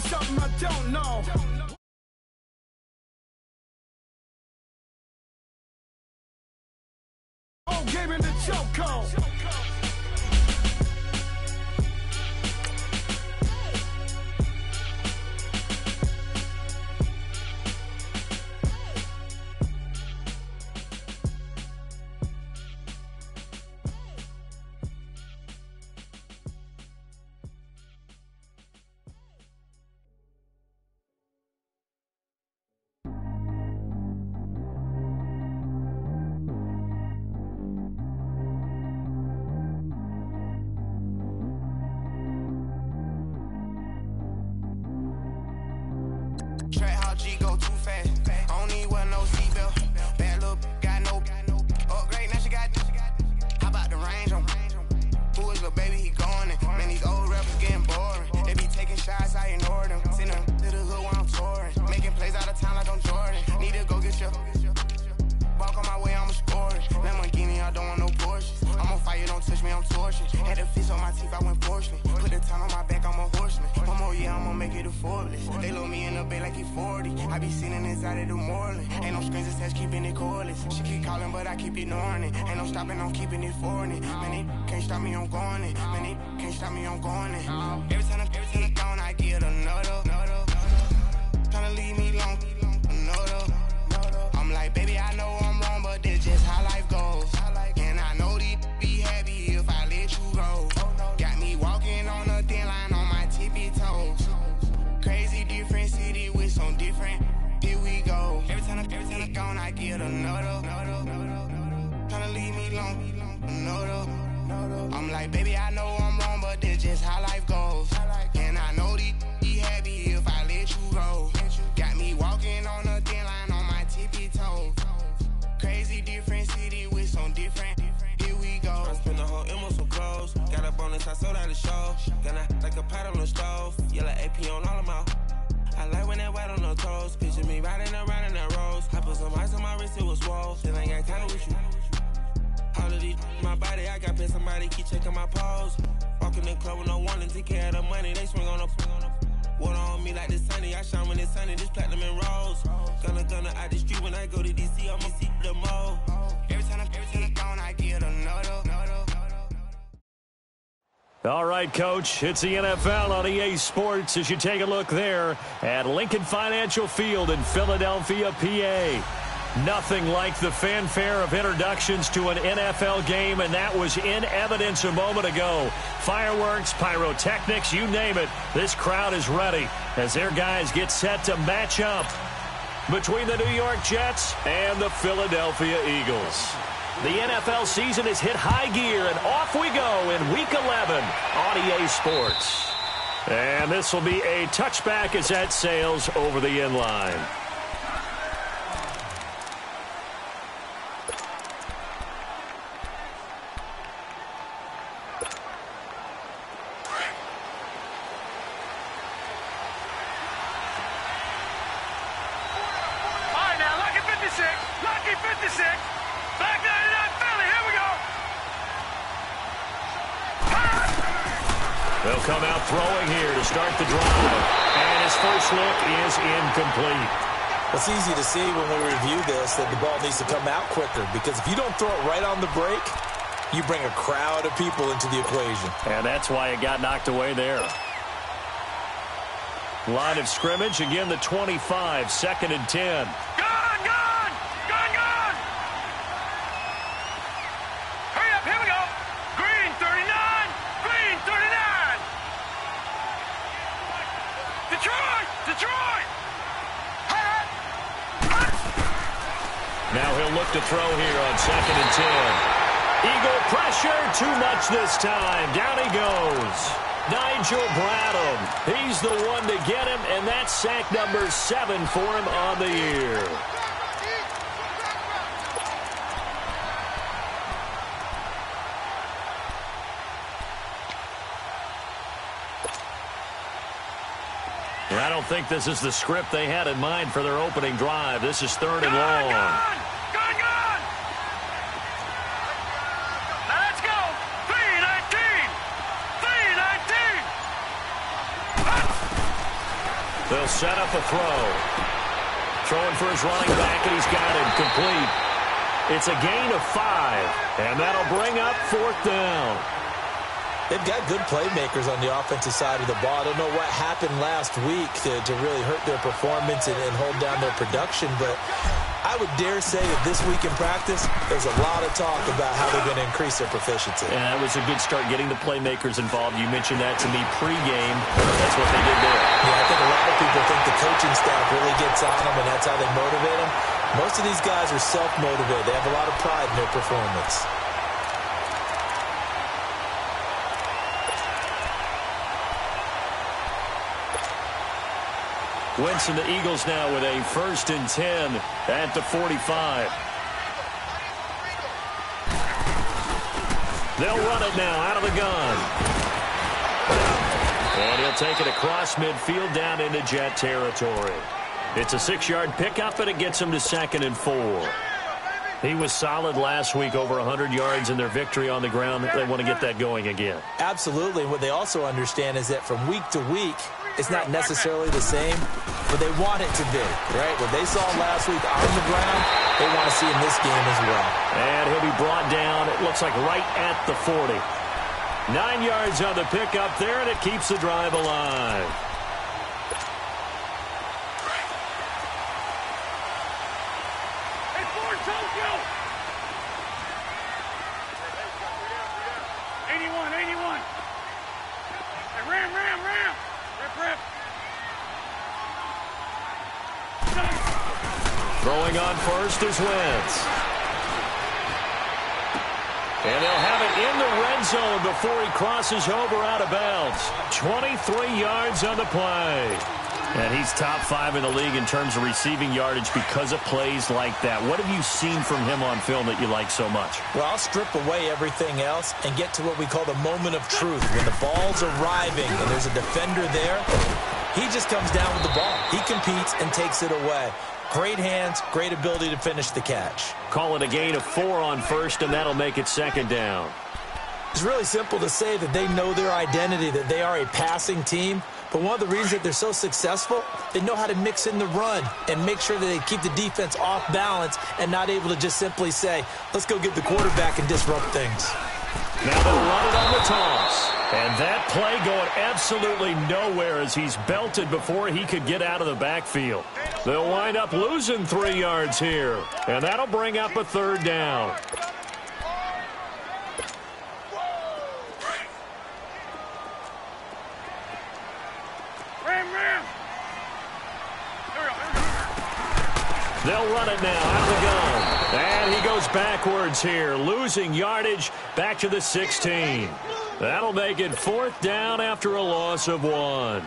something I don't know. Oh, game in the chokehold. Like, baby, I know I'm wrong, but this just how life goes. And I know these be happy if I let you go. Got me walking on a thin line on my tippy toes. Crazy different city with some different. Here we go. I spent the whole M some clothes. Got on this, I sold out the show. Gonna like a pot on the stove. Keep checking my pose. Walking in the club with no warning, take care of the money. They swing on the Water on me like the sunny. I shine when it's sunny. This platinum and rose. Gonna gonna out the street when I go to DC. I'ma see the mo. Every time, I- every time I gone, I get another. All right, Coach. It's the NFL on EA Sports as you take a look there at Lincoln Financial Field in Philadelphia, PA. Nothing like the fanfare of introductions to an NFL game, and that was in evidence a moment ago. Fireworks, pyrotechnics, you name it. This crowd is ready as their guys get set to match up between the New York Jets and the Philadelphia Eagles. The NFL season has hit high gear, and off we go in Week 11 on EA Sports. And this will be a touchback as that sails over the end line. All right, now, lucky 56. Lucky 56. Back 99 Philly. Here we go. They'll come out throwing here to start the drive. And his first look is incomplete. It's easy to see when we review this that the ball needs to come out quicker because if you don't throw it right on the break, you bring a crowd of people into the equation. And that's why it got knocked away there. Line of scrimmage, again the 25, second and 10. Gone, gone. Gone, gone. Hurry up. Here we go. Green 39. Green 39. Detroit. Detroit. Now he'll look to throw here on second and 10. Eagle pressure, too much this time. Down he goes. Nigel Bradham. He's the one to get him, and that's sack number seven for him on the year. I don't think this is the script they had in mind for their opening drive. This is third and long. Gone, gone, gone. Now let's go. 319. 319. They'll set up a throw. Throwing for his running back, and he's got it complete. It's a gain of five, and that'll bring up fourth down. They've got good playmakers on the offensive side of the ball. I don't know what happened last week to, to really hurt their performance and, and hold down their production, but I would dare say that this week in practice, there's a lot of talk about how they're going to increase their proficiency. And that was a good start getting the playmakers involved. You mentioned that to me pregame. That's what they did there. Yeah, I think a lot of people think the coaching staff really gets on them, and that's how they motivate them. Most of these guys are self-motivated. They have a lot of pride in their performance. Winston, the Eagles now with a first and 10 at the 45. They'll run it now out of the gun. And he'll take it across midfield down into Jet territory. It's a six-yard pickup, and it gets him to second and four. He was solid last week, over 100 yards in their victory on the ground. They want to get that going again. Absolutely. What they also understand is that from week to week, it's not necessarily the same, but they want it to be, right? What they saw last week on the ground, they want to see in this game as well. And he'll be brought down, it looks like right at the 40. Nine yards on the pickup there, and it keeps the drive alive. Throwing on first is Wentz. And they'll have it in the red zone before he crosses over out of bounds. 23 yards on the play. And he's top five in the league in terms of receiving yardage because of plays like that. What have you seen from him on film that you like so much? Well, I'll strip away everything else and get to what we call the moment of truth. When the ball's arriving and there's a defender there, he just comes down with the ball. He competes and takes it away. Great hands, great ability to finish the catch. Call it a gain of four on first, and that'll make it second down. It's really simple to say that they know their identity, that they are a passing team. But one of the reasons that they're so successful, they know how to mix in the run and make sure that they keep the defense off balance and not able to just simply say, let's go get the quarterback and disrupt things. Now they'll run it on the toss. And that play going absolutely nowhere as he's belted before he could get out of the backfield. They'll wind up losing three yards here. And that'll bring up a third down. They'll run it now out of the gun. And he goes backwards here, losing yardage back to the 16. That'll make it fourth down after a loss of one.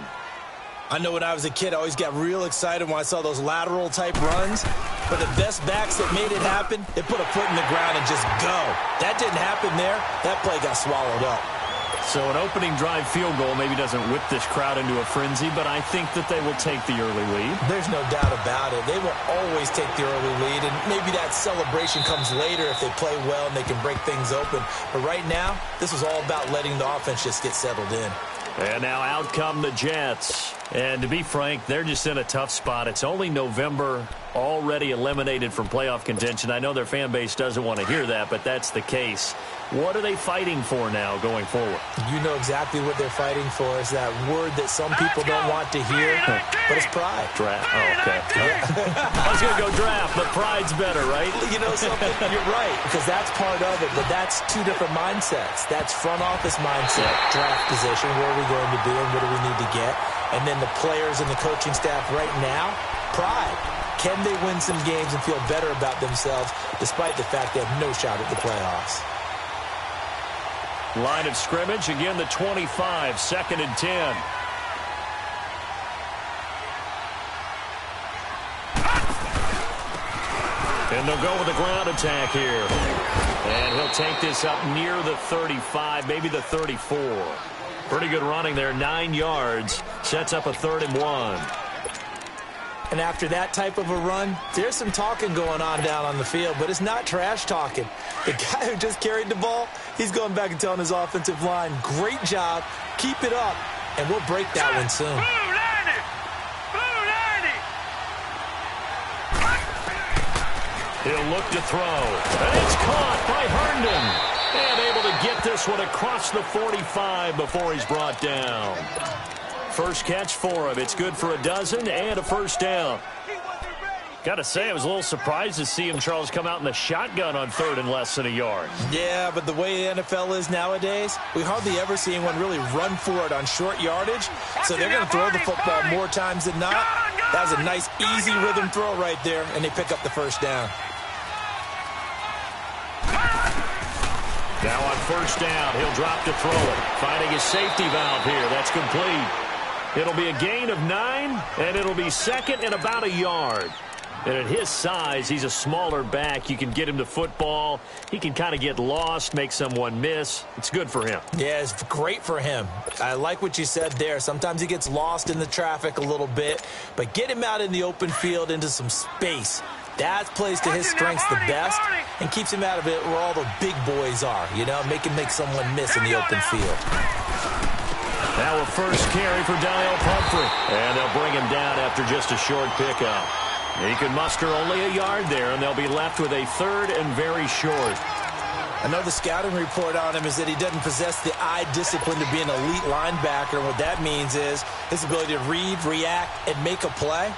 I know when I was a kid, I always got real excited when I saw those lateral type runs. But the best backs that made it happen, they put a foot in the ground and just go. That didn't happen there. That play got swallowed up. So an opening drive field goal maybe doesn't whip this crowd into a frenzy, but I think that they will take the early lead. There's no doubt about it. They will always take the early lead, and maybe that celebration comes later if they play well and they can break things open. But right now, this is all about letting the offense just get settled in. And now out come the Jets. And to be frank, they're just in a tough spot. It's only November, already eliminated from playoff contention. I know their fan base doesn't want to hear that, but that's the case. What are they fighting for now going forward? You know exactly what they're fighting for. Is that word that some people don't want to hear, but it's pride. Draft. Oh, okay. I was going to go draft, but pride's better, right? You know something? You're right, because that's part of it, but that's two different mindsets. That's front office mindset, draft position, where are we going to be and what do we need to get? And then the players and the coaching staff right now, pride. Can they win some games and feel better about themselves despite the fact they have no shot at the playoffs? Line of scrimmage, again the 25, second and 10. And they'll go with the ground attack here. And he'll take this up near the 35, maybe the 34. Pretty good running there, nine yards. Sets up a third and one. And after that type of a run, there's some talking going on down on the field, but it's not trash talking. The guy who just carried the ball, he's going back and telling his offensive line, great job, keep it up, and we'll break that one soon. He'll look to throw, and it's caught by Herndon. And able to get this one across the 45 before he's brought down. First catch for him. It's good for a dozen and a first down. Got to say, I was a little surprised to see him, Charles, come out in the shotgun on third and less than a yard. Yeah, but the way the NFL is nowadays, we hardly ever see anyone really run for it on short yardage. So they're going to throw the football more times than not. That was a nice, easy rhythm throw right there, and they pick up the first down. Now on first down, he'll drop to throw it. Finding his safety valve here. That's complete. It'll be a gain of nine, and it'll be second and about a yard. And at his size, he's a smaller back. You can get him to football. He can kind of get lost, make someone miss. It's good for him. Yeah, it's great for him. I like what you said there. Sometimes he gets lost in the traffic a little bit, but get him out in the open field into some space. That plays to his strengths the best and keeps him out of it where all the big boys are, you know, make him make someone miss in the open field. Now a first carry for Daniel Pumphrey. And they'll bring him down after just a short pickup. He can muster only a yard there, and they'll be left with a third and very short. The scouting report on him is that he doesn't possess the eye discipline to be an elite linebacker. And what that means is his ability to read, react, and make a play.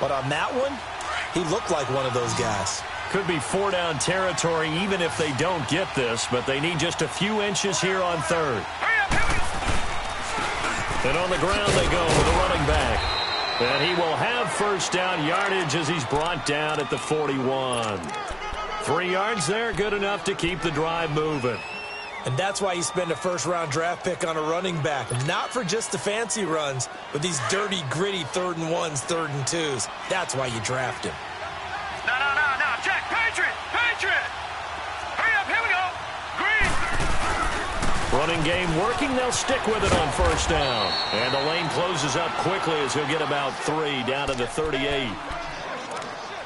But on that one, he looked like one of those guys. Could be four down territory even if they don't get this, but they need just a few inches here on third. And on the ground they go with a running back. And he will have first down yardage as he's brought down at the 41. Three yards there, good enough to keep the drive moving. And that's why you spend a first-round draft pick on a running back. Not for just the fancy runs, but these dirty, gritty third and ones, third and twos. That's why you draft him. Running game working. They'll stick with it on first down. And the lane closes up quickly as he'll get about three down to the 38.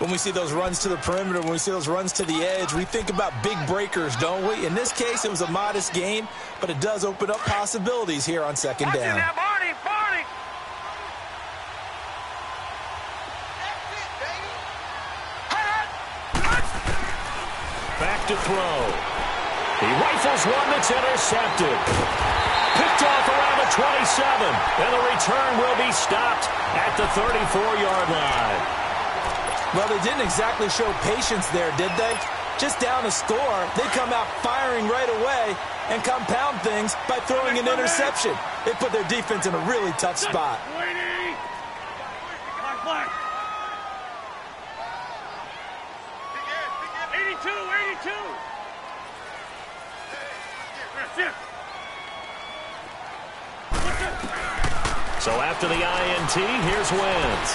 When we see those runs to the perimeter, when we see those runs to the edge, we think about big breakers, don't we? In this case, it was a modest game, but it does open up possibilities here on second down. Barney, Barney. Back to throw. He rifles one that's intercepted. Picked off around the 27. And the return will be stopped at the 34-yard line. Well, they didn't exactly show patience there, did they? Just down a score, they come out firing right away and compound things by throwing an interception. They put their defense in a really tough spot. 82, 82. So after the INT, here's Wentz.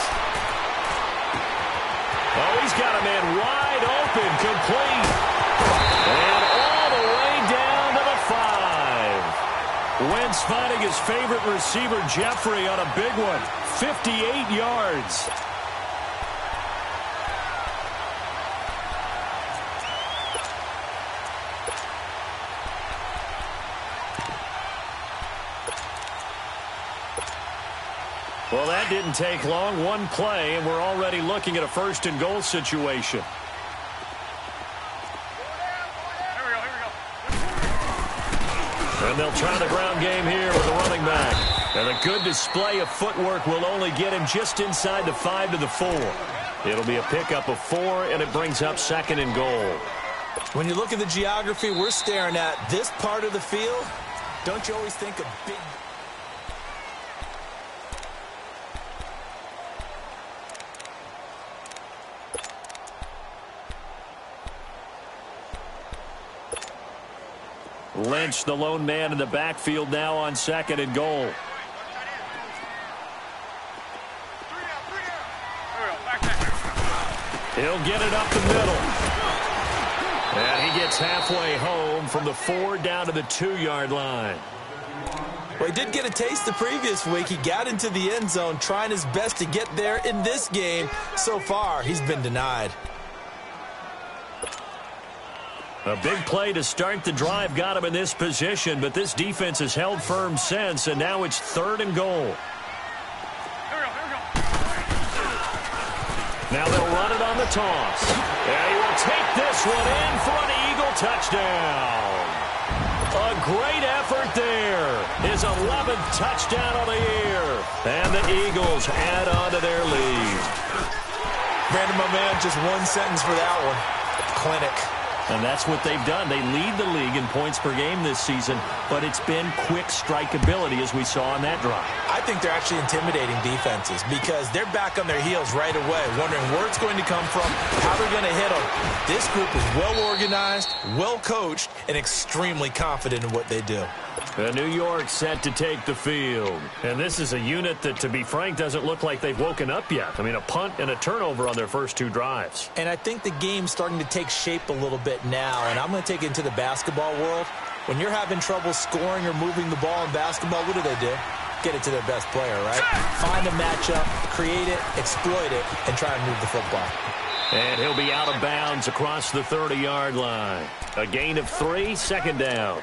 Oh, he's got a man wide open, complete. And all the way down to the five. Wentz finding his favorite receiver, Jeffery, on a big one. 58 yards. Well, that didn't take long. One play, and we're already looking at a first and goal situation. And they'll try the ground game here with the running back. And a good display of footwork will only get him just inside the five to the four. It'll be a pickup of four, and it brings up second and goal. When you look at the geography we're staring at, this part of the field, don't you always think of big Lynch, the lone man in the backfield now on second and goal. He'll get it up the middle. And he gets halfway home from the four down to the two-yard line. Well, he did get a taste the previous week. He got into the end zone trying his best to get there in this game. So far, he's been denied. A big play to start the drive got him in this position, but this defense has held firm since, and now it's third and goal. Now they'll run it on the toss. And he will take this one in for an Eagle touchdown. A great effort there. His 11th touchdown of the year. And the Eagles add on to their lead. Brandon, my man, just one sentence for that one. Clinic. And that's what they've done. They lead the league in points per game this season, but it's been quick strikeability as we saw on that drive. I think they're actually intimidating defenses because they're back on their heels right away, wondering where it's going to come from, how they're going to hit them. This group is well organized, well coached, and extremely confident in what they do. And New York set to take the field. And this is a unit that, to be frank, doesn't look like they've woken up yet. I mean, a punt and a turnover on their first two drives. And I think the game's starting to take shape a little bit now. And I'm going to take it into the basketball world. When you're having trouble scoring or moving the ball in basketball, what do they do? Get it to their best player, right? Find a matchup, create it, exploit it, and try and move the football. And he'll be out of bounds across the 30-yard line. A gain of three, second down.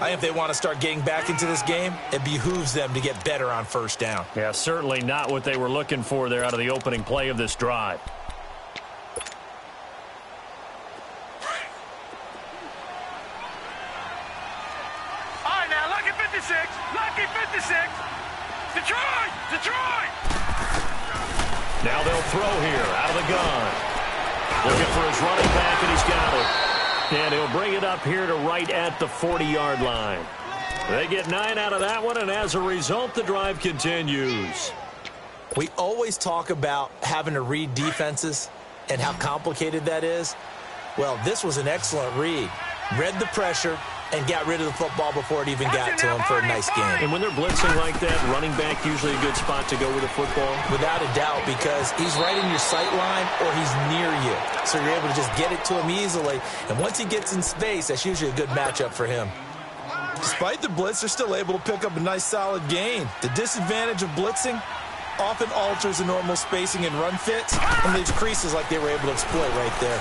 I think if they want to start getting back into this game, it behooves them to get better on first down. Yeah, certainly not what they were looking for there out of the opening play of this drive. All right, now, lucky 56. Lucky 56. Detroit! Detroit! Now they'll throw here out of the gun. Looking for his running back, and he's got it. And he'll bring it up here to right at the 40-yard line. They get nine out of that one, and as a result, the drive continues. We always talk about having to read defenses and how complicated that is. Well, this was an excellent read. Read the pressure and got rid of the football before it even got to him for a nice game. And when they're blitzing like that, running back usually a good spot to go with the football? Without a doubt, because he's right in your sight line or he's near you. So you're able to just get it to him easily. And once he gets in space, that's usually a good matchup for him. Despite the blitz, they're still able to pick up a nice solid gain. The disadvantage of blitzing often alters the normal spacing and run fits and leaves creases like they were able to exploit right there.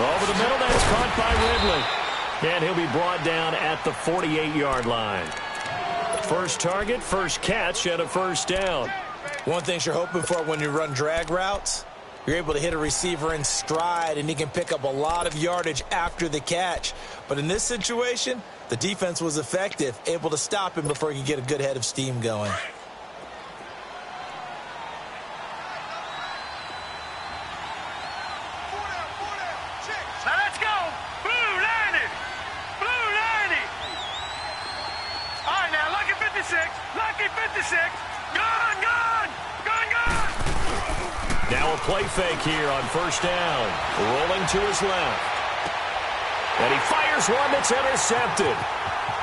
Over the middle, that's caught by Ridley. And he'll be brought down at the 48-yard line. First target, first catch, and a first down. One thing you're hoping for when you run drag routes, you're able to hit a receiver in stride, and he can pick up a lot of yardage after the catch. But in this situation, the defense was effective, able to stop him before he could get a good head of steam going. Now let's go. Blue 90. Blue 90. All right, now, lucky 56. Lucky 56. Gun, gun. Gun, gun. Now a play fake here on first down. Rolling to his left. And he fires one that's intercepted.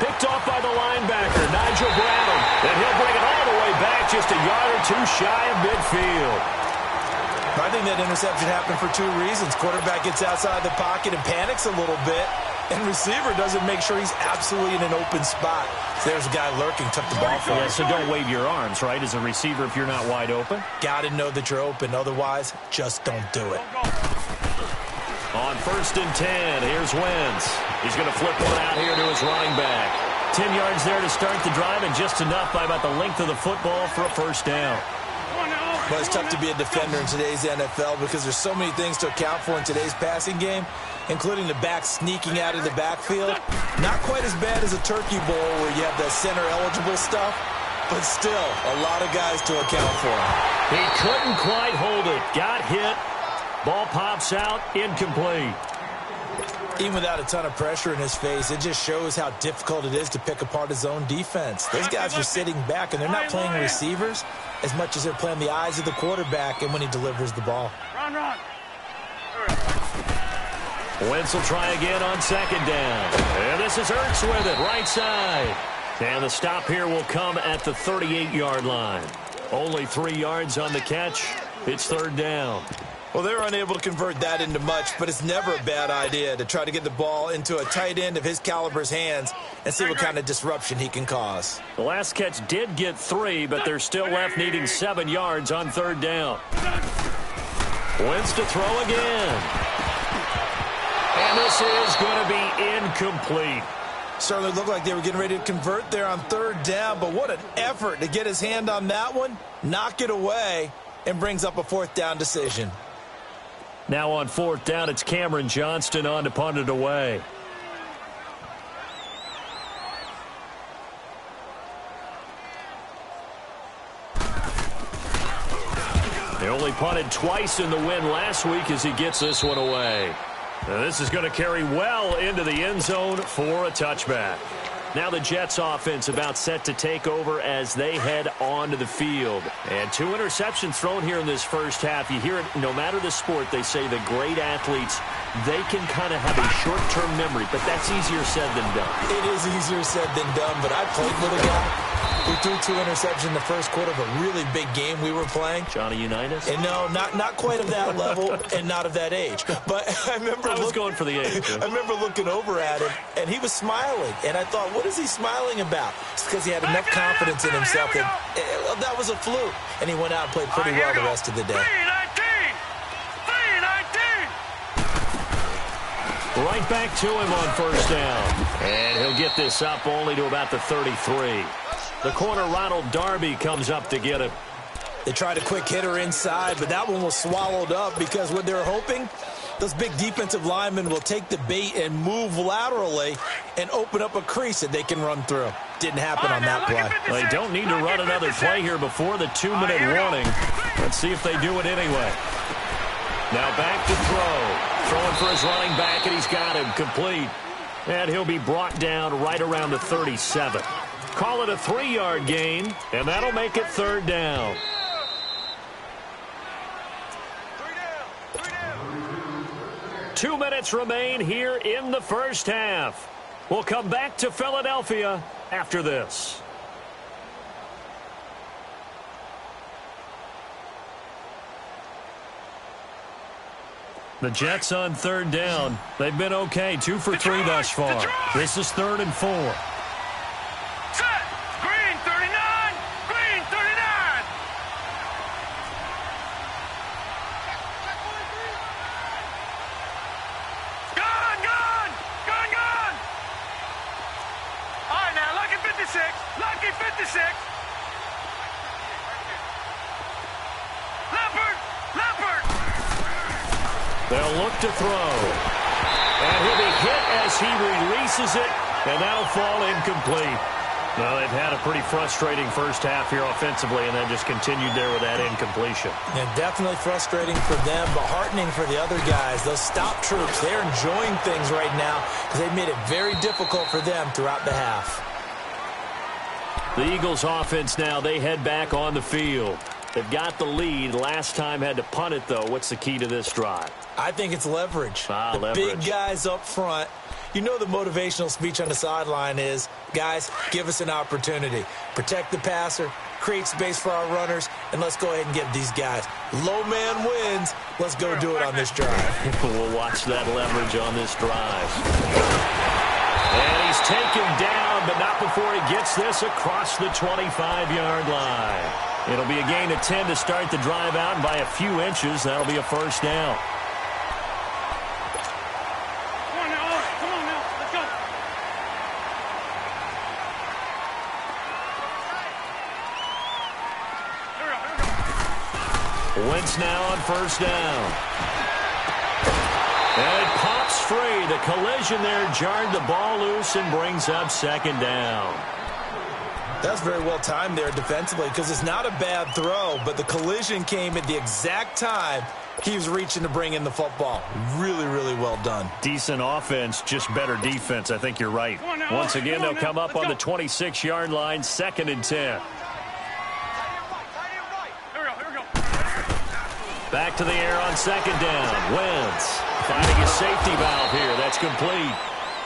Picked off by the linebacker, Nigel Bradham. And he'll bring it all the way back just a yard or two shy of midfield. I think that interception happened for two reasons. Quarterback gets outside the pocket and panics a little bit, and receiver doesn't make sure he's absolutely in an open spot. There's a guy lurking, took the ball from Yeah, so don't wave your arms, right, as a receiver if you're not wide open. Got to know that you're open. Otherwise, just don't do it. On first and 10, here's Wentz. He's going to flip one out here to his running back. 10 yards there to start the drive and just enough by about the length of the football for a first down. But it's tough to be a defender in today's NFL because there's so many things to account for in today's passing game, including the back sneaking out of the backfield. Not quite as bad as a turkey bowl where you have that center eligible stuff, but still a lot of guys to account for. He couldn't quite hold it. Got hit. Ball pops out. Incomplete. Even without a ton of pressure in his face, it just shows how difficult it is to pick apart his own defense. Those guys are sitting back, and they're not playing receivers as much as they're playing the eyes of the quarterback and when he delivers the ball. Run, run. Wentz will try again on second down. And this is Ertz with it, right side. And the stop here will come at the 38-yard line. Only three yards on the catch. It's third down. Well, they're unable to convert that into much, but it's never a bad idea to try to get the ball into a tight end of his caliber's hands and see what kind of disruption he can cause. The last catch did get three, but they're still left needing seven yards on third down. Wentz to throw again. And this is going to be incomplete. Certainly looked like they were getting ready to convert there on third down, but what an effort to get his hand on that one, knock it away, and brings up a fourth down decision. Now on fourth down, it's Cameron Johnston on to punt it away. They only punted twice in the win last week as he gets this one away. Now this is going to carry well into the end zone for a touchback. Now the Jets offense about set to take over as they head onto the field. And two interceptions thrown here in this first half. You hear it no matter the sport, they say the great athletes, they can kind of have a short-term memory, but that's easier said than done. It is easier said than done, but I played with a guy who threw two interceptions in the first quarter of a really big game we were playing. Johnny Unitas? And no, not not quite of that level and not of that age. But I remember I was look, going for the age. I remember looking over at him, and he was smiling. And I thought, what is he smiling about? It's because he had enough confidence in himself that eh, that was a fluke. And he went out and played pretty well the rest of the day. Right back to him on first down. And he'll get this up only to about the 33. The corner, Ronald Darby, comes up to get it. They tried a quick hitter inside, but that one was swallowed up because what they're hoping, those big defensive linemen will take the bait and move laterally and open up a crease that they can run through. Didn't happen on that play. They don't need to run another play here before the two-minute warning. Let's see if they do it anyway. Now back to throw. Throwing for his running back, and he's got him complete. And he'll be brought down right around the 37. Call it a three-yard gain, and that'll make it third down. Two minutes remain here in the first half. We'll come back to Philadelphia after this. The Jets on third down. They've been okay. Two for three thus far. This is third and four. Set. Green 39. Green 39. Gun, gun. Gun, gun. All right, now, lucky 56. Lucky 56. Leopard. Leopard. They'll look to throw. And he'll be hit as he releases it, and that'll fall incomplete. Well, they've had a pretty frustrating first half here offensively, and then just continued there with that incompletion. And definitely frustrating for them, but heartening for the other guys. Those stop troops, they're enjoying things right now because they've made it very difficult for them throughout the half. The Eagles offense now, they head back on the field. They've got the lead. Last time had to punt it, though. What's the key to this drive? I think it's leverage. Ah, the leverage. big guys up front. You know the motivational speech on the sideline is, guys, give us an opportunity. Protect the passer, create space for our runners, and let's go ahead and get these guys. Low man wins. Let's go do it on this drive. we'll watch that leverage on this drive. And he's taken down, but not before he gets this across the 25-yard line. It'll be a gain of 10 to start the drive out, by a few inches, that'll be a first down. Come on now. Come on now. Let's go. Here we go. Here we go. Wentz now on first down. And it pops free. The collision there jarred the ball loose and brings up second down. That's very well timed there defensively because it's not a bad throw, but the collision came at the exact time he was reaching to bring in the football. Really, really well done. Decent offense, just better defense. I think you're right. Once again, they'll come up on the 26-yard line, second and 10. Here we go. Here we go. Back to the air on second down. Wentz finding his safety valve here. That's complete.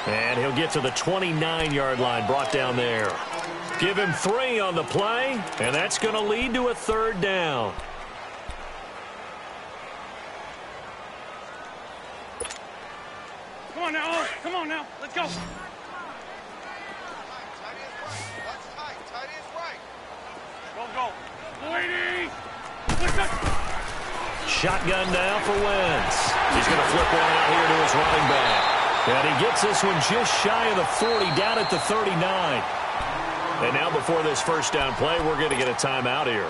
And he'll get to the 29-yard line, brought down there. Give him three on the play, and that's going to lead to a third down. Come on now. Come on now. Let's go. Go, Shotgun now for Wentz. He's going to flip one out here to his running back. And he gets this one just shy of the 40, down at the 39. And now before this first down play, we're going to get a timeout here.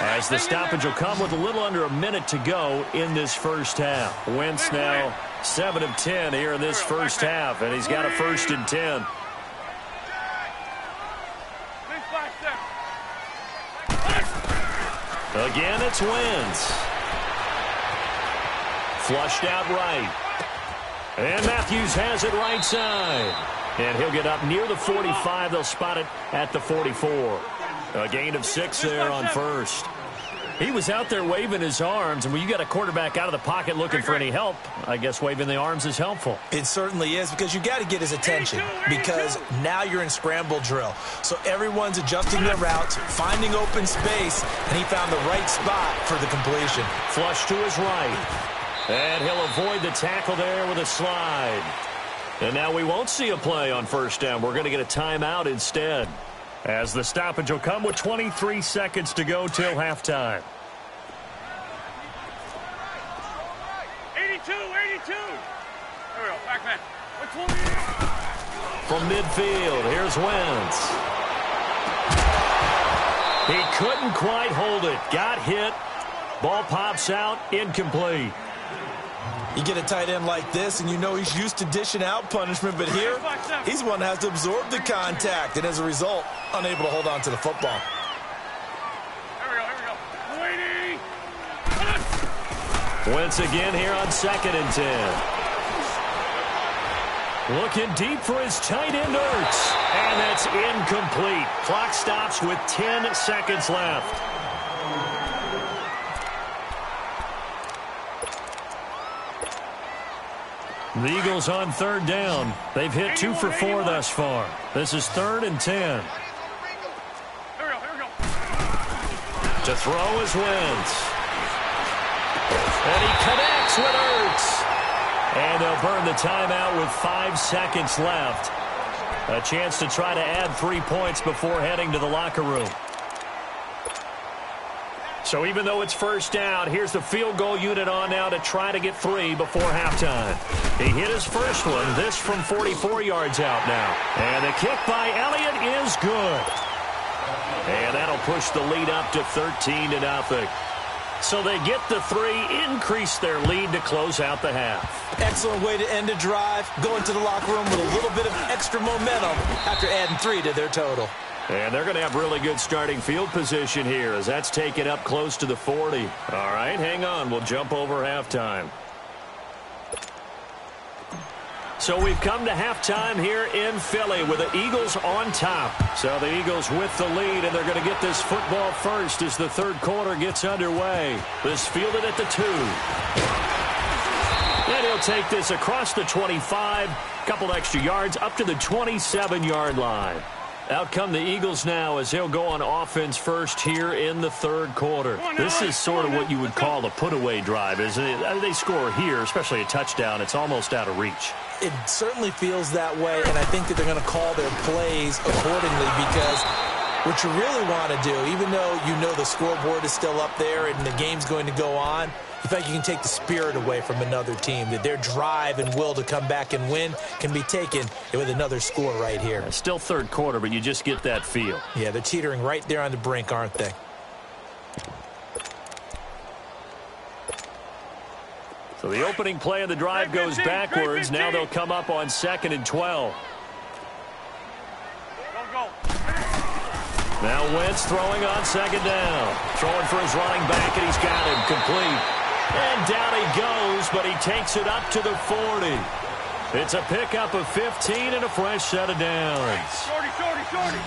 As the stoppage will come with a little under a minute to go in this first half. Wentz now 7 of 10 here in this first half, and he's got a first and 10. Again, it's Wentz. Flushed out right. And Matthews has it right side. And he'll get up near the 45. They'll spot it at the 44. A gain of six there on first. He was out there waving his arms, and when you got a quarterback out of the pocket looking for any help, I guess waving the arms is helpful. It certainly is because you got to get his attention because now you're in scramble drill. So everyone's adjusting their routes, finding open space, and he found the right spot for the completion. Flush to his right. And he'll avoid the tackle there with a slide. And now we won't see a play on first down. We're going to get a timeout instead. As the stoppage will come with 23 seconds to go till halftime. 82, 82. There we go, back man. From midfield, here's Wentz. He couldn't quite hold it. Got hit. Ball pops out, incomplete. You get a tight end like this, and you know he's used to dishing out punishment, but here, he's one that has to absorb the contact, and as a result, unable to hold on to the football. Here we go, here we go. Wentz again here on second and 10. Looking deep for his tight end, Ertz. And that's incomplete. Clock stops with 10 seconds left. The Eagles on third down. They've hit two for four thus far. This is third and ten. To throw is Wentz. And he connects with Ertz. And they'll burn the timeout with five seconds left. A chance to try to add three points before heading to the locker room. So even though it's first down, here's the field goal unit on now to try to get three before halftime. He hit his first one, this from 44 yards out now. And the kick by Elliott is good. And that'll push the lead up to 13 to nothing. So they get the three, increase their lead to close out the half. Excellent way to end a drive. Go into the locker room with a little bit of extra momentum after adding three to their total. And they're going to have really good starting field position here as that's taken up close to the 40. All right, hang on. We'll jump over halftime. So we've come to halftime here in Philly with the Eagles on top. So the Eagles with the lead, and they're going to get this football first as the third quarter gets underway. This fielded at the two. And he'll take this across the 25, couple extra yards, up to the 27-yard line. Out come the Eagles now as they'll go on offense first here in the third quarter. This is sort of what you would call a put-away drive, isn't it? They score here, especially a touchdown. It's almost out of reach. It certainly feels that way, and I think that they're going to call their plays accordingly because what you really want to do, even though you know the scoreboard is still up there and the game's going to go on, you fact you can take the spirit away from another team, that their drive and will to come back and win can be taken with another score right here. Still third quarter, but you just get that feel. Yeah, they're teetering right there on the brink, aren't they? So the opening play of the drive goes backwards. Now they'll come up on second and 12. Now Wentz throwing on second down. Throwing for his running back, and he's got him complete. And down he goes, but he takes it up to the 40. It's a pickup of 15 and a fresh set of downs.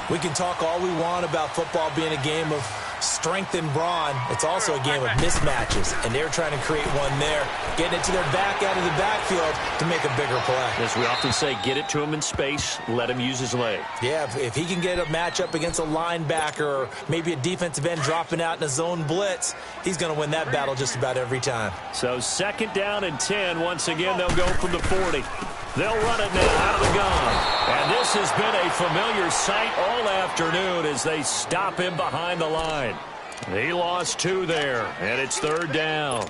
We can talk all we want about football being a game of strength and brawn. It's also a game of mismatches, and they're trying to create one there, getting it to their back out of the backfield to make a bigger play. As we often say, get it to him in space, let him use his leg. Yeah, if, if he can get a matchup against a linebacker or maybe a defensive end dropping out in a zone blitz, he's going to win that battle just about every time. So second down and 10. Once again, they'll go from the 40. They'll run it now out of the gun. And this has been a familiar sight all afternoon as they stop him behind the line. He lost two there, and it's third down.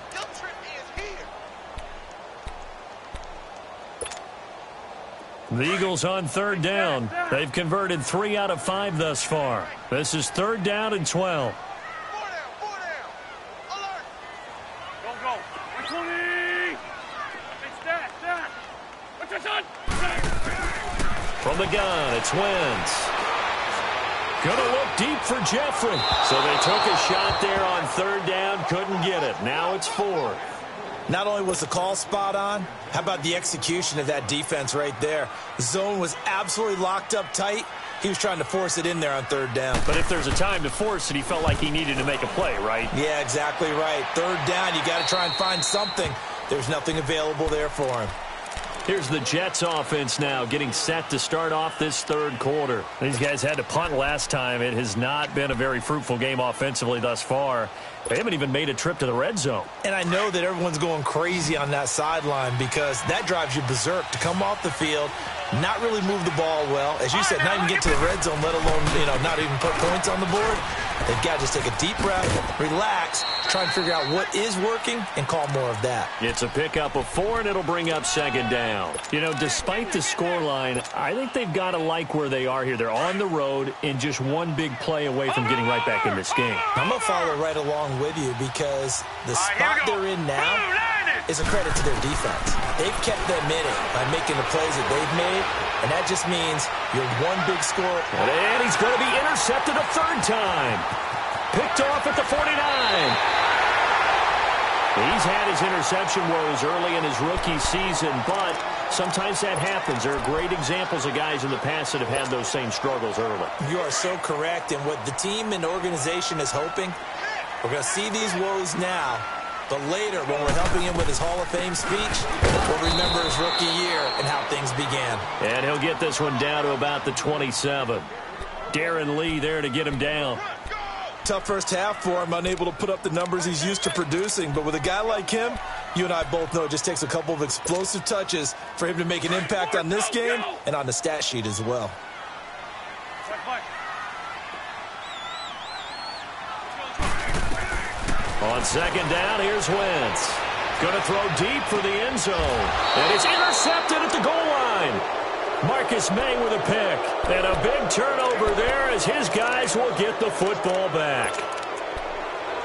The Eagles on third down. They've converted three out of five thus far. This is third down and 12. go. 120. It's that, that. What's your son? From the gun, it's Wentz. Gonna look deep for Jeffery. So they took a shot there on third down, couldn't get it. Now it's four. Not only was the call spot on, how about the execution of that defense right there? Zone was absolutely locked up tight. He was trying to force it in there on third down. But if there's a time to force it, he felt like he needed to make a play, right? Yeah, exactly right. Third down, you got to try and find something. There's nothing available there for him. Here's the Jets offense now getting set to start off this third quarter. These guys had to punt last time. It has not been a very fruitful game offensively thus far. They haven't even made a trip to the red zone. And I know that everyone's going crazy on that sideline because that drives you berserk to come off the field, not really move the ball well. As you said, not even get to the red zone, let alone, you know, not even put points on the board. They've got to just take a deep breath, relax, try and figure out what is working, and call more of that. It's a pickup of four, and it'll bring up second down. You know, despite the scoreline, I think they've got to like where they are here. They're on the road and just one big play away from getting right back in this game. I'm going to follow right along with you because the spot they're in now is a credit to their defense. They've kept them in it by making the plays that they've made, and that just means you're one big score. And he's going to be intercepted a third time. Picked off at the 49. He's had his interception woes early in his rookie season, but sometimes that happens. There are great examples of guys in the past that have had those same struggles early. You are so correct, and what the team and organization is hoping, we're going to see these woes now, but later, when we're helping him with his Hall of Fame speech, we'll remember his rookie year and how things began. And he'll get this one down to about the 27. Darron Lee there to get him down. Tough first half for him, unable to put up the numbers he's used to producing. But with a guy like him, you and I both know it just takes a couple of explosive touches for him to make an impact on this game and on the stat sheet as well. On second down, here's Wentz. Going to throw deep for the end zone. And it's intercepted at the goal line. Marcus Maye with a pick. And a big turnover there as his guys will get the football back.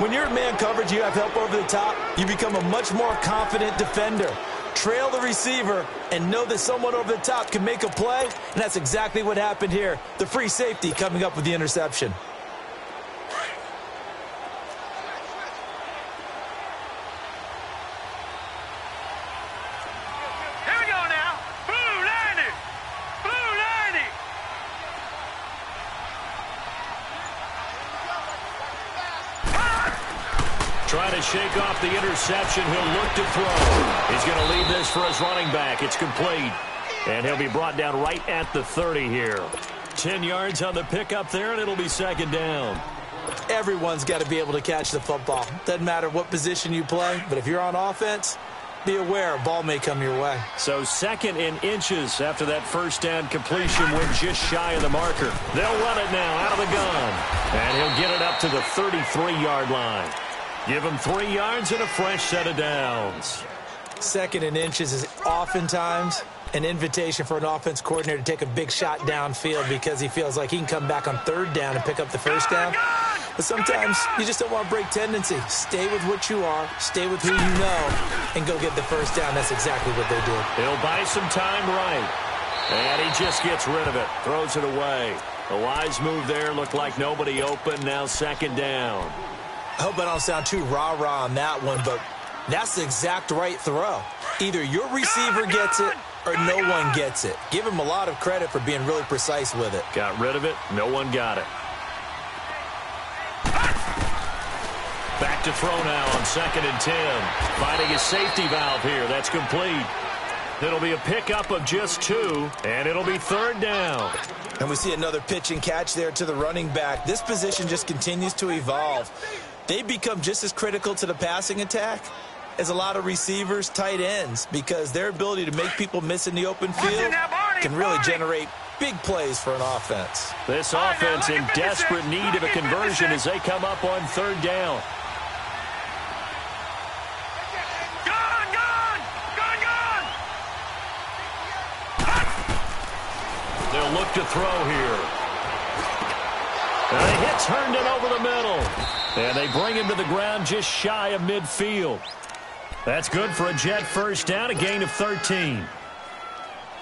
When you're in man coverage, you have help over the top, you become a much more confident defender. Trail the receiver and know that someone over the top can make a play, and that's exactly what happened here. The free safety coming up with the interception. Here we go now. Blue 90. Blue 90. Trying to shake off the interception. He'll look to throw. He's going to leave this for his running back. It's complete. And he'll be brought down right at the 30 here. 10 yards on the pickup there, and it'll be second down. Everyone's got to be able to catch the football. Doesn't matter what position you play, but if you're on offense, be aware a ball may come your way. So second in inches after that first down completion went just shy of the marker. They'll run it now out of the gun. And he'll get it up to the 33-yard line. Give him three yards and a fresh set of downs. Second in inches is oftentimes an invitation for an offense coordinator to take a big shot downfield because he feels like he can come back on third down and pick up the first down. But sometimes you just don't want to break tendency. Stay with what you are, stay with who you know, and go get the first down. That's exactly what they did. He'll buy some time right. And he just gets rid of it, throws it away. A wise move there, looked like nobody open, now second down. I hope I don't sound too rah-rah on that one, but that's the exact right throw. Either your receiver gets it or no one gets it. Give him a lot of credit for being really precise with it. Got rid of it, no one got it. Back to throw now on second and 10. Finding his safety valve here, that's complete. It'll be a pickup of just two, and it'll be third down. And we see another pitch and catch there to the running back. This position just continues to evolve. They become just as critical to the passing attack as a lot of receivers, tight ends, because their ability to make people miss in the open field can really generate big plays for an offense. This offense in desperate need of a conversion as they come up on third down. They'll look to throw here. And a hit's Herndon over the middle. And they bring him to the ground just shy of midfield. That's good for a Jet first down, a gain of 13.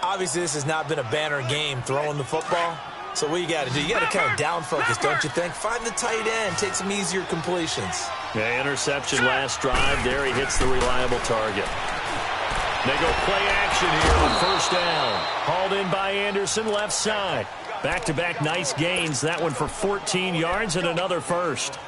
Obviously, this has not been a banner game throwing the football. So what you got to do? You got to kind of down focus, don't you think? Find the tight end, take some easier completions. Yeah, interception last drive. There he hits the reliable target. They go play action here on first down. Hauled in by Anderson, left side. Back-to-back -back nice gains. That one for 14 yards and another first.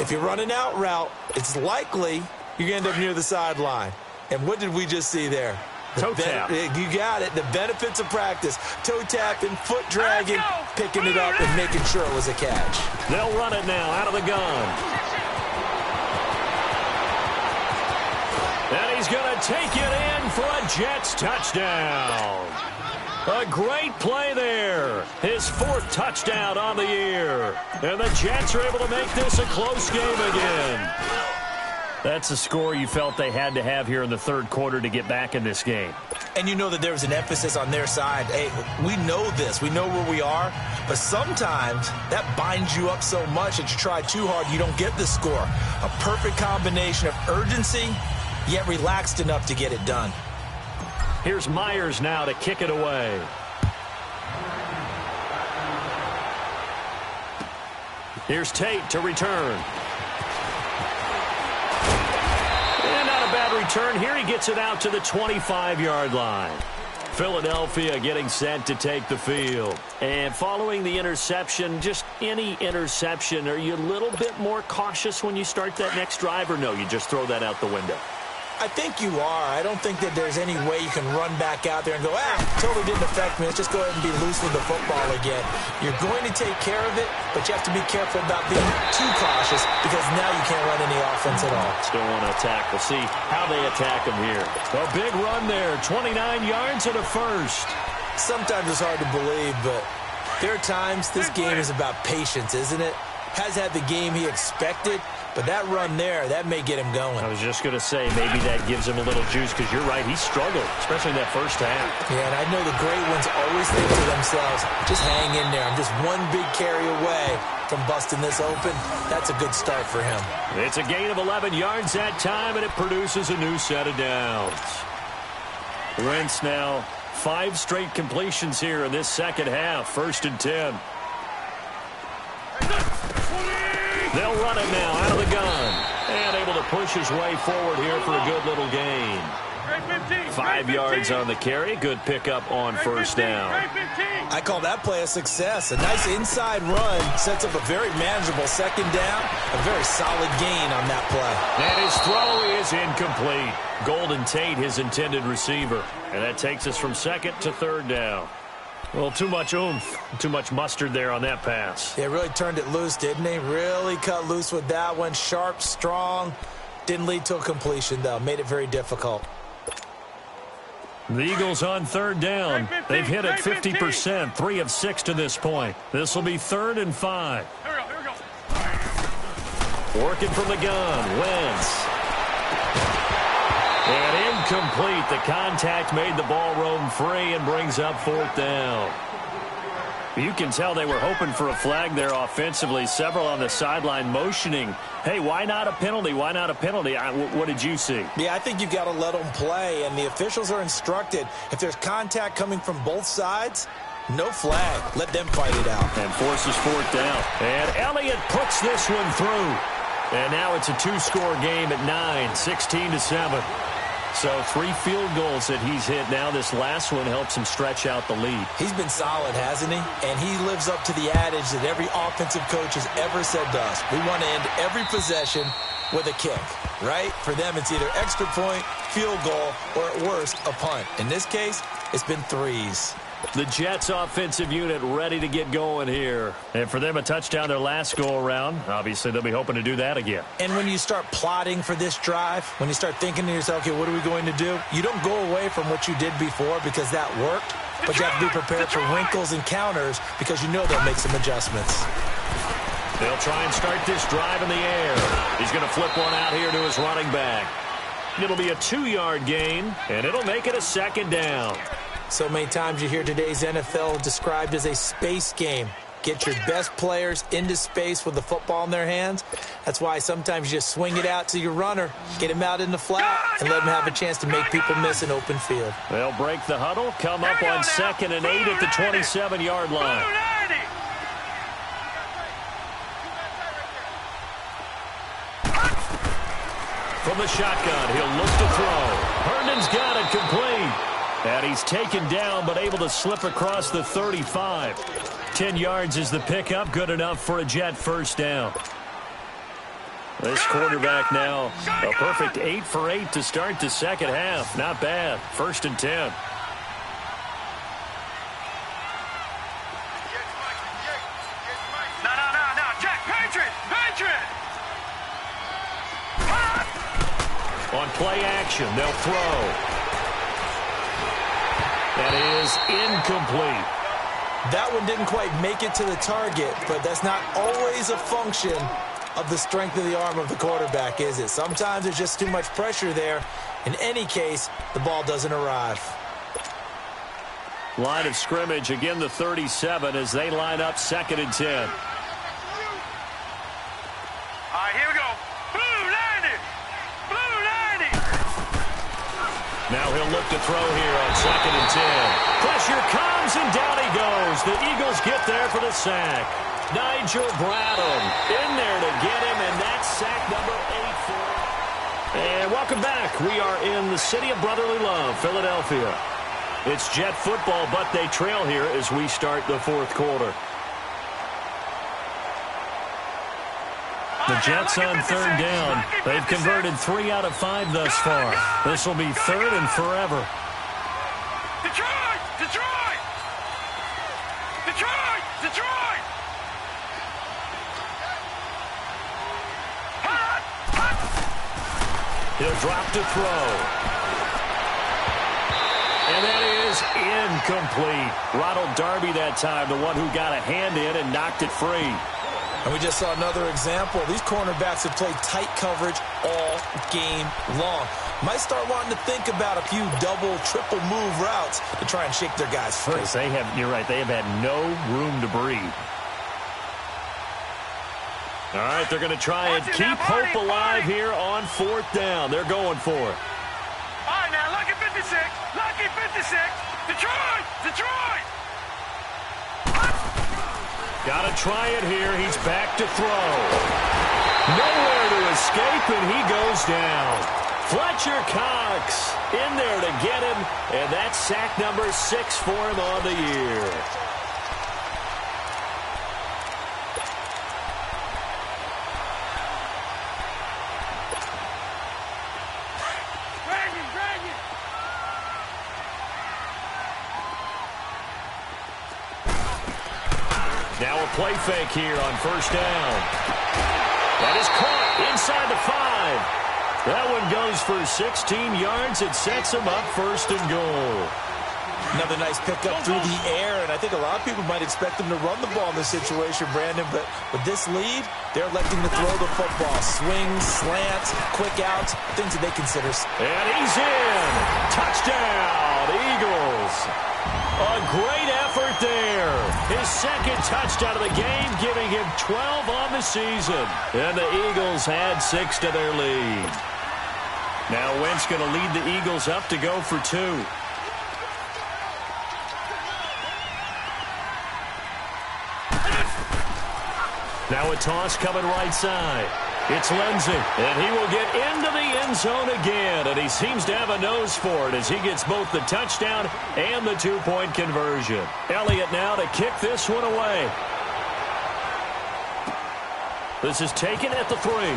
If you're running out route, it's likely you're going to end up near the sideline. And what did we just see there? The Toe tap. You got it. The benefits of practice. Toe tapping, foot dragging, picking it up, and making sure it was a catch. They'll run it now out of the gun. And he's going to take it in for a Jets touchdown. A great play there. His fourth touchdown on the year. And the Jets are able to make this a close game again. That's a score you felt they had to have here in the third quarter to get back in this game. And you know that there was an emphasis on their side. Hey, we know this. We know where we are. But sometimes that binds you up so much that you try too hard, you don't get the score. A perfect combination of urgency, yet relaxed enough to get it done. Here's Myers now to kick it away. Here's Tate to return. And not a bad return. Here he gets it out to the 25-yard line. Philadelphia getting set to take the field. And following the interception, just any interception, are you a little bit more cautious when you start that next drive, or no, you just throw that out the window? I think you are. I don't think that there's any way you can run back out there and go, ah, totally didn't affect me. Let's just go ahead and be loose with the football again. You're going to take care of it, but you have to be careful about being too cautious because now you can't run any offense at all. Still want to attack. We'll see how they attack them here. A big run there, 29 yards and a first. Sometimes it's hard to believe, but there are times this game is about patience, isn't it? Has had the game he expected, but that run there, that may get him going. I was just going to say, maybe that gives him a little juice because you're right. He struggled, especially in that first half. Yeah, and I know the great ones always think to themselves, just hang in there. I'm just one big carry away from busting this open. That's a good start for him. It's a gain of 11 yards that time, and it produces a new set of downs. Wentz now five straight completions here in this second half. First and 10. They'll run it now out of the gun. And able to push his way forward here for a good little gain. Five yards on the carry. Good pickup on first down. I call that play a success. A nice inside run sets up a very manageable second down. A very solid gain on that play. And his throw is incomplete. Golden Tate, his intended receiver. And that takes us from second to third down. Well, too much oomph, too much mustard there on that pass. Yeah, really turned it loose, didn't he? Really cut loose with that one. Sharp, strong. Didn't lead to a completion, though. Made it very difficult. The Eagles on third down. They've hit it 50%, three of six to this point. This will be third and five. Working from the gun, Wentz. Incomplete. The contact made the ball roam free and brings up fourth down. You can tell they were hoping for a flag there offensively. Several on the sideline motioning. Hey, why not a penalty? Why not a penalty? I, what did you see? Yeah, I think you've got to let them play, and the officials are instructed. If there's contact coming from both sides, no flag. Let them fight it out. And forces fourth down. And Elliott puts this one through. And now it's a two-score game at 9, 16 to 7. So three field goals that he's hit now. This last one helps him stretch out the lead. He's been solid, hasn't he? And he lives up to the adage that every offensive coach has ever said to us. We want to end every possession with a kick, right? For them, it's either extra point, field goal, or at worst, a punt. In this case, it's been threes. The Jets offensive unit ready to get going here. And for them, a touchdown their last go-around. Obviously, they'll be hoping to do that again. And when you start plotting for this drive, when you start thinking to yourself, okay, what are we going to do? You don't go away from what you did before because that worked, but you have to be prepared for wrinkles and counters because you know they'll make some adjustments. They'll try and start this drive in the air. He's going to flip one out here to his running back. It'll be a two-yard gain, and it'll make it a second down. So many times you hear today's NFL described as a space game. Get your best players into space with the football in their hands. That's why sometimes you just swing it out to your runner, get him out in the flat, and let him have a chance to make people miss an open field. They'll break the huddle, come up on second and eight at the 27-yard line. From the shotgun, he'll look to throw. Herndon's got it complete. And he's taken down but able to slip across the 35. 10 yards is the pickup. Good enough for a Jet first down. This quarterback now a perfect 8 for 8 to start the second half. Not bad. First and 10. No, no, no, no. Jack, Patriot! Patriot! On play action, they'll throw. That is incomplete. That one didn't quite make it to the target, but that's not always a function of the strength of the arm of the quarterback, is it? Sometimes there's just too much pressure there. In any case, the ball doesn't arrive. Line of scrimmage, again the 37 as they line up second and 10. All right, here we go. Blue 90! Blue 90! Now he'll look to throw here on second and ten. Pressure comes, and down he goes. The Eagles get there for the sack. Nigel Bradham in there to get him, and that's sack number eight for And welcome back. We are in the city of brotherly love, Philadelphia. It's Jet football, but they trail here as we start the fourth quarter. The Jets on third down. They've converted three out of five thus far. This will be third and forever. Detroit! Detroit! Detroit! Detroit! He'll drop to throw. And that is incomplete. Ronald Darby that time, the one who got a hand in and knocked it free. And we just saw another example. These cornerbacks have played tight coverage all game long. Might start wanting to think about a few double, triple move routes to try and shake their guys free. They have, you're right, they have had no room to breathe. All right, they're going to try and keep hope alive here on fourth down. They're going for it. All right, now, lucky 56, lucky 56, Detroit, Detroit. Got to try it here. He's back to throw. Nowhere to escape, and he goes down. Fletcher Cox in there to get him, and that's sack number six for him on the year. play fake here on first down. That is caught inside the five. That one goes for 16 yards. It sets him up first and goal. Another nice pickup through the air, and I think a lot of people might expect them to run the ball in this situation, Brandon, but with this lead, they're electing to throw the football. Swings, slants, quick outs, things that they consider. And he's in. Touchdown, Eagles. A great effort there. His second touchdown of the game, giving him 12 on the season. And the Eagles add six to their lead. Now Wentz going to lead the Eagles up to go for two. Now a toss coming right side. It's Lindsay, and he will get into the end zone again, and he seems to have a nose for it as he gets both the touchdown and the two-point conversion. Elliott now to kick this one away. This is taken at the three.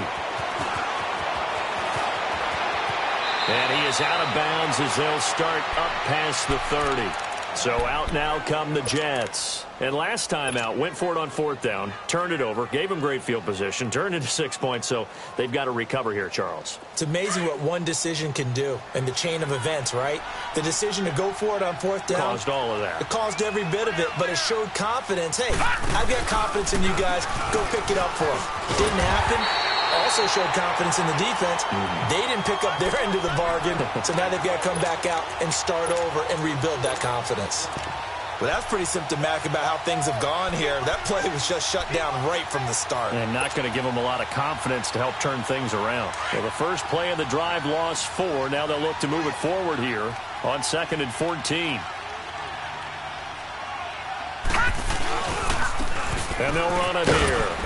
And he is out of bounds as they'll start up past the 30. So out now come the Jets. And last time out, went for it on fourth down, turned it over, gave them great field position, turned into six points, so they've got to recover here, Charles. It's amazing what one decision can do in the chain of events, right? The decision to go for it on fourth down. Caused all of that. It caused every bit of it, but it showed confidence. Hey, I've got confidence in you guys. Go pick it up for them. Didn't happen also showed confidence in the defense. Mm-hmm. They didn't pick up their end of the bargain, so now they've got to come back out and start over and rebuild that confidence. Well, that's pretty symptomatic about how things have gone here. That play was just shut down right from the start. And not going to give them a lot of confidence to help turn things around. Well, the first play of the drive lost four. Now they'll look to move it forward here on second and 14. And they'll run it here.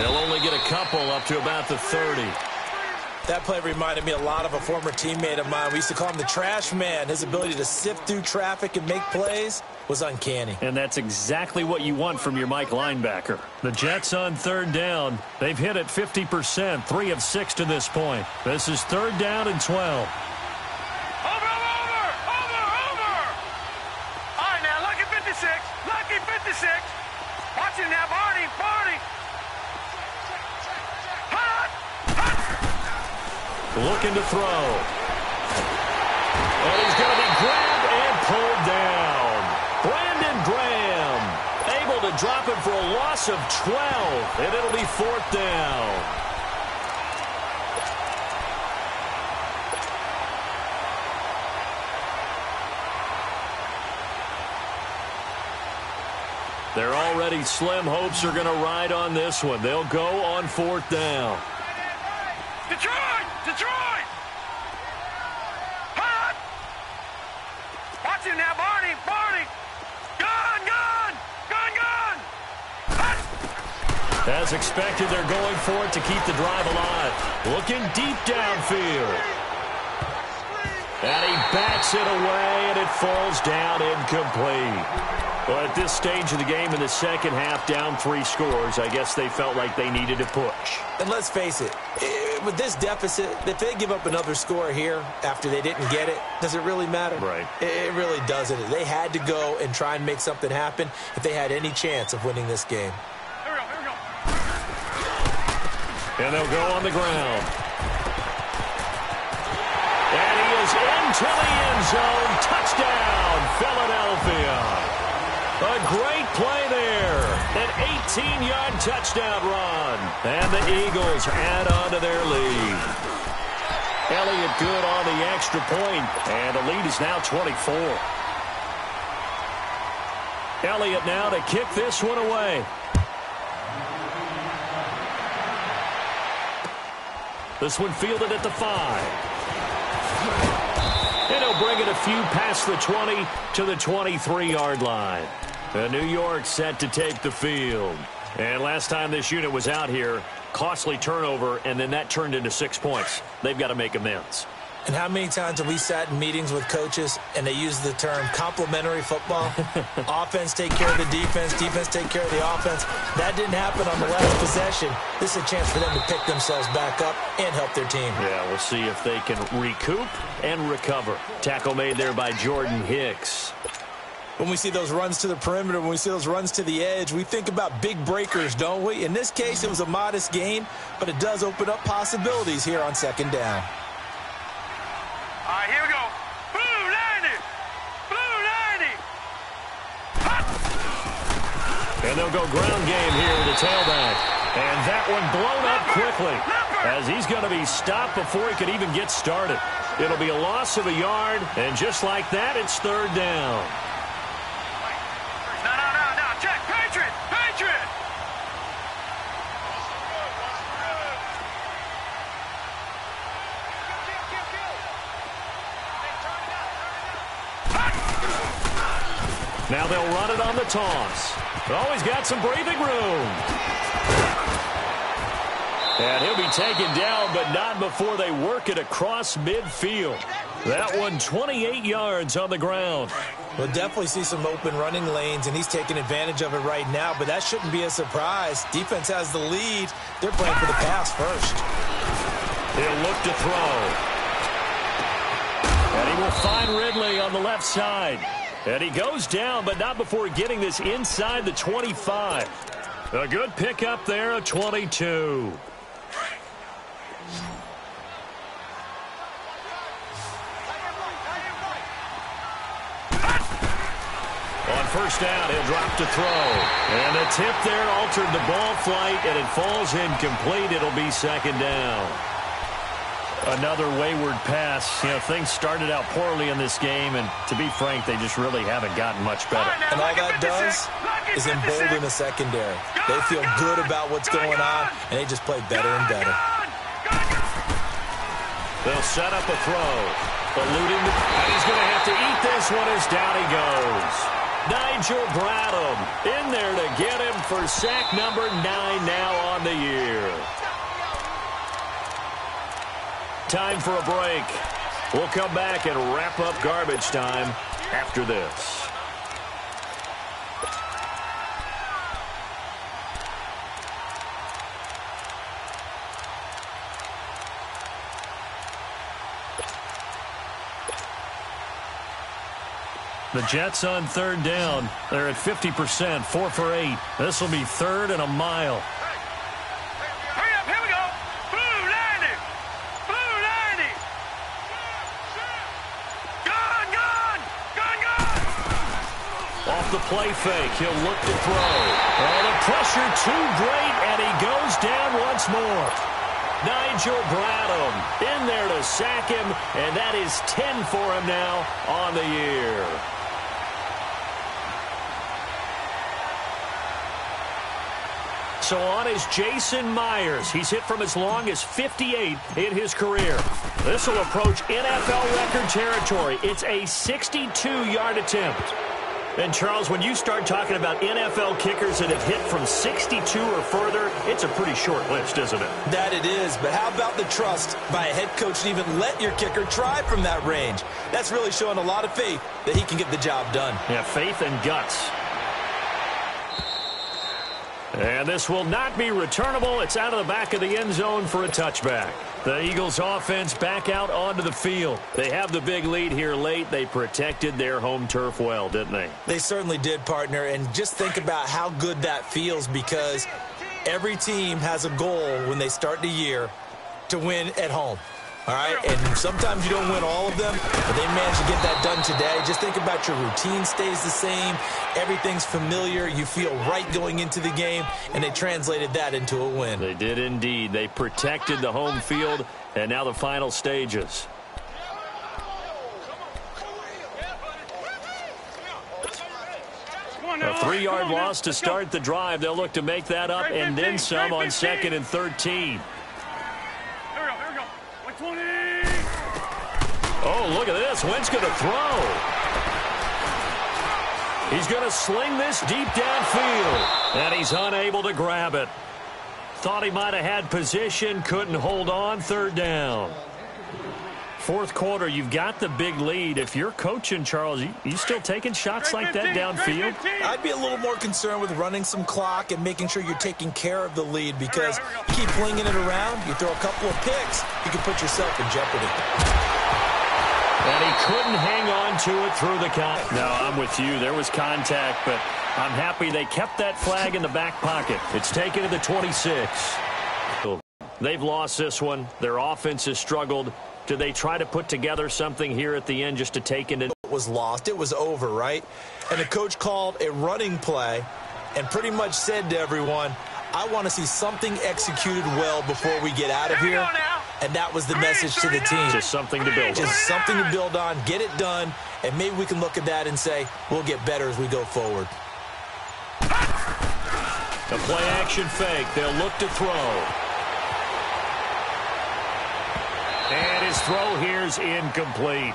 They'll only get a couple up to about the 30. That play reminded me a lot of a former teammate of mine. We used to call him the trash man. His ability to sift through traffic and make plays was uncanny. And that's exactly what you want from your Mike linebacker. The Jets on third down. They've hit it 50%, three of six to this point. This is third down and 12. Over, over, over, over. All right, now, lucky 56. Lucky 56. Watch it now, Barney, Barney. Hot, hot. Looking to throw. And he's going to be grabbed and pulled down. Brandon Graham able to drop it for a loss of 12, and it'll be fourth down. Their already slim hopes are going to ride on this one. They'll go on fourth down. Detroit, Detroit. Hot. Watch it now, Barney, Barney. Gun, gun, gun, gun. Hot. As expected, they're going for it to keep the drive alive. Looking deep downfield. And he backs it away, and it falls down incomplete. Well, at this stage of the game in the second half, down three scores, I guess they felt like they needed to push. And let's face it, eh, with this deficit, if they give up another score here after they didn't get it, does it really matter? Right. It really doesn't. They had to go and try and make something happen if they had any chance of winning this game. Here we go, here we go. And they'll go on the ground. And he is into the end zone. Touchdown, Philadelphia. A great play there. An 18-yard touchdown run. And the Eagles add on to their lead. Elliott good on the extra point, and the lead is now 24. Elliott now to kick this one away. This one fielded at the five. And he'll bring it a few past the 20 to the 23-yard line. New York set to take the field. And last time this unit was out here, costly turnover, and then that turned into six points. They've got to make amends. And how many times have we sat in meetings with coaches and they use the term complementary football? offense take care of the defense, defense take care of the offense. That didn't happen on the last possession. This is a chance for them to pick themselves back up and help their team. Yeah, we'll see if they can recoup and recover. Tackle made there by Jordan Hicks. When we see those runs to the perimeter, when we see those runs to the edge, we think about big breakers, don't we? In this case, it was a modest gain, but it does open up possibilities here on second down. All right, here we go. Blue 90. Blue 90. Hot. And they'll go ground game here with the tailback. And that one blown up quickly as he's going to be stopped before he could even get started. It'll be a loss of a yard, and just like that, it's third down. No, no, no, no. Check. Patriot. Patriot. Now they'll run it on the toss. Oh, Always got some breathing room. And he'll be taken down, but not before they work it across midfield. That one 28 yards on the ground. We'll definitely see some open running lanes, and he's taking advantage of it right now, but that shouldn't be a surprise. Defense has the lead. They're playing for the pass first. He'll look to throw. Will find Ridley on the left side. And he goes down, but not before getting this inside the 25. A good pickup there, a 22. On first down, he'll drop to throw. And the tip there altered the ball flight, and it falls incomplete. It'll be second down. Another wayward pass. You know, things started out poorly in this game, and to be frank, they just really haven't gotten much better. And all that does is embolden the secondary. They feel good about what's going on, and they just play better and better. They'll set up a throw. Eluding, and he's going to have to eat this one as down he goes. Nigel Bradham in there to get him for sack number nine now on the year. Time for a break. We'll come back and wrap up garbage time after this. The Jets on third down. They're at 50%, four for eight. This will be third and a mile. Hurry up, here we go. Blue landing. Blue landing. Gun, gun. Gun, gun. Off the play fake, he'll look to throw. Oh, the pressure too great, and he goes down once more. Nigel Bradham in there to sack him, and that is 10 for him now on the year. So on is Jason Myers. He's hit from as long as 58 in his career. This will approach NFL record territory. It's a 62-yard attempt. And, Charles, when you start talking about NFL kickers that have hit from 62 or further, it's a pretty short list, isn't it? That it is, but how about the trust by a head coach to even let your kicker try from that range? That's really showing a lot of faith that he can get the job done. Yeah, faith and guts. And this will not be returnable. It's out of the back of the end zone for a touchback. The Eagles offense back out onto the field. They have the big lead here late. They protected their home turf well, didn't they? They certainly did, partner. And just think about how good that feels because every team has a goal when they start the year to win at home. All right, and sometimes you don't win all of them, but they managed to get that done today. Just think about your routine stays the same. Everything's familiar. You feel right going into the game, and they translated that into a win. They did indeed. They protected the home field, and now the final stages. A three-yard loss to start the drive. They'll look to make that up and then some on second and 13. 20. Oh, look at this. Wentz going to throw. He's going to sling this deep downfield, and he's unable to grab it. Thought he might have had position, couldn't hold on, third down. Fourth quarter, you've got the big lead. If you're coaching, Charles, you, you still taking shots like that downfield? I'd be a little more concerned with running some clock and making sure you're taking care of the lead because you keep flinging it around, you throw a couple of picks, you can put yourself in jeopardy. And he couldn't hang on to it through the count. No, I'm with you. There was contact, but I'm happy they kept that flag in the back pocket. It's taken to the 26. They've lost this one. Their offense has struggled. Do they try to put together something here at the end just to take it? It was lost. It was over, right? And the coach called a running play and pretty much said to everyone, I want to see something executed well before we get out of Here we here. go now. And that was the message to the team. Just something to build on. Just something to build on, get it done, and maybe we can look at that and say, we'll get better as we go forward. The play action fake. They'll look to throw. And his throw here's incomplete.